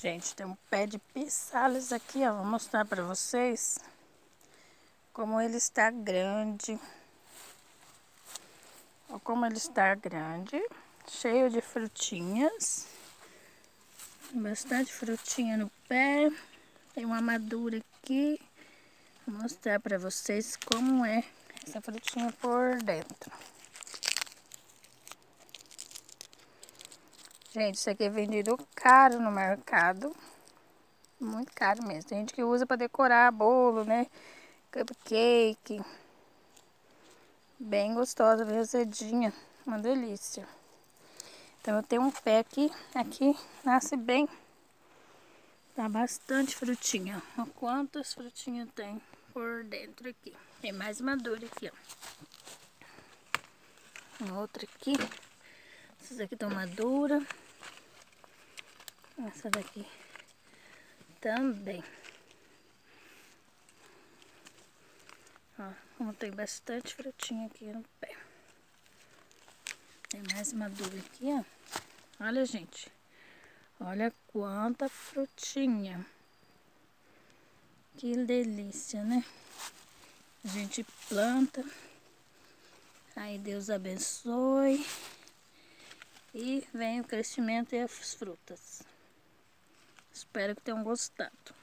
Gente, tem um pé de pisales aqui, ó. Vou mostrar pra vocês como ele está grande. Olha como ele está grande, cheio de frutinhas. Bastante frutinha no pé. Tem uma madura aqui. Vou mostrar pra vocês como é essa frutinha por dentro. Gente, isso aqui é vendido caro no mercado. Muito caro mesmo. Tem gente que usa para decorar bolo, né? Cupcake. Bem gostosa, bem azedinha. Uma delícia. Então eu tenho um pé aqui. Aqui nasce bem. Tá bastante frutinha. Olha quantas frutinhas tem por dentro aqui. Tem mais madura aqui, ó. Outra aqui. Essas aqui estão maduras. Essa daqui também. Ó, como tem bastante frutinha aqui no pé. Tem mais madura aqui, ó. Olha, gente. Olha quanta frutinha. Que delícia, né? A gente planta. Aí Deus abençoe. E vem o crescimento e as frutas. Espero que tenham gostado.